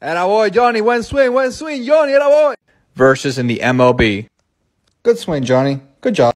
And I boy, Johnny, one swing, one swing, Johnny, and I boy. Versus in the MLB. Good swing, Johnny. Good job.